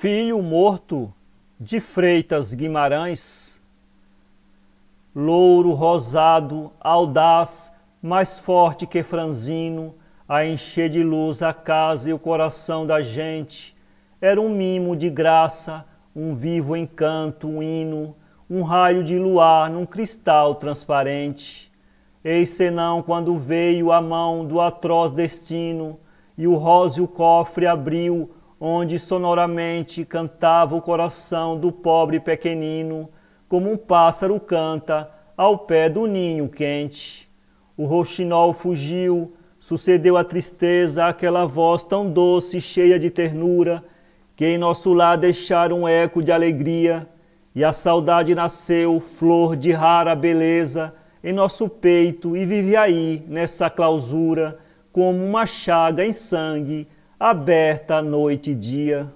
Filho morto de Freitas Guimarães, louro rosado, audaz, mais forte que franzino, a encher de luz a casa e o coração da gente, era um mimo de graça, um vivo encanto, um hino, um raio de luar num cristal transparente. Eis senão quando veio a mão do atroz destino, e o róseo cofre abriu, onde sonoramente cantava o coração do pobre pequenino, como um pássaro canta ao pé do ninho quente. O roxinol fugiu, sucedeu a tristeza àquela voz tão doce e cheia de ternura, que em nosso lar deixara um eco de alegria, e a saudade nasceu, flor de rara beleza, em nosso peito e vive aí, nessa clausura, como uma chaga em sangue, aberta noite e dia.